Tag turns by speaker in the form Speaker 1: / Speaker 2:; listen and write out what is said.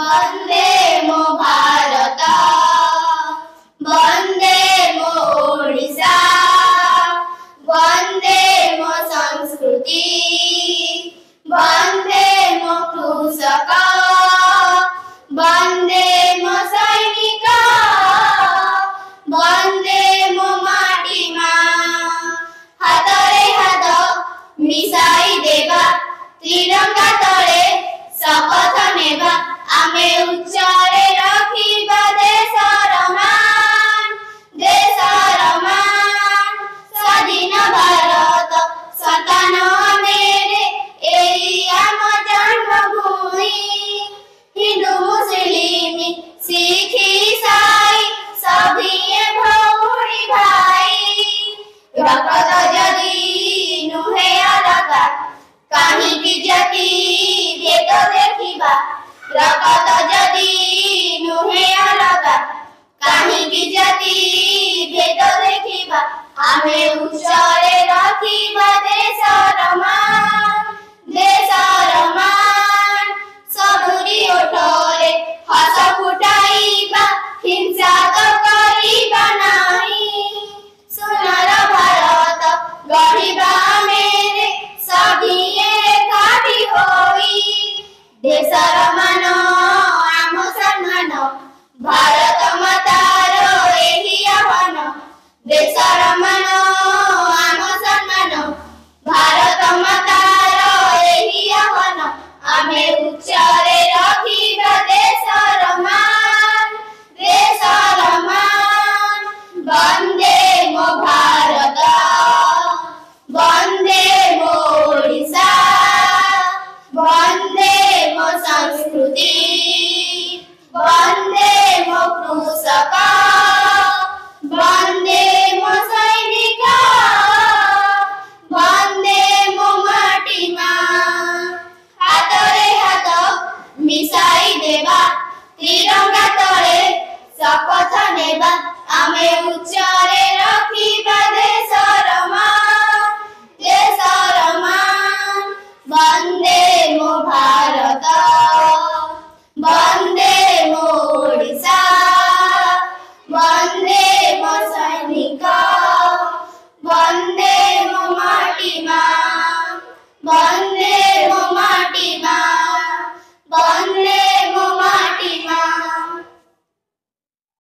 Speaker 1: বন্দে মো ভারত বন্দে মো ওড়িশা বন্দে মো সংস্কৃতি বন্দে মো কৃষক বন্দে মো সৈনিক বন্দে মো মাটি মা হাতরে হাত মিশাই দেবা ত্রিরঙ্গা তলে শপথ নামে উচ্চারে রাখিব দেশর মান দেশর মান স্বাধীন ভারত সতান মেরে এই আম জন্মভূমি হিন্দু মুসলিম শিখ ইসাই সবি ভৌরি ভাই রক্ত যদি নুহে আলাদা কাহিনী জাতি आमे उच्चरे रखिबा देश रमान देश रमान सबुरी ओठरे हस फुटाइबा हिंसा त करिबा नाही सुनार भारत गढिबा आमेरे सभिए काठि होई देश रमान आम सम्मान भारत বন্দে মো ভারত বন্দে মো ওড়িশা বন্দে মো সংস্কৃতি বন্দে মো কৃষক বন্দে মো সৈনিক বন্দে মো মাটি মা হাতরে হাত মিশাই দেবা ଆମେ ଉଚ୍ଚ Fatima. Bọn